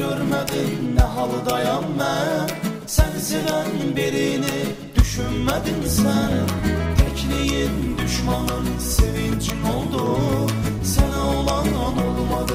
Görmedin ne haldayam ben. Sen seven birini düşünmedin sen Yüreğim düşmanın sevincim oldu. Sana olan an olmadı.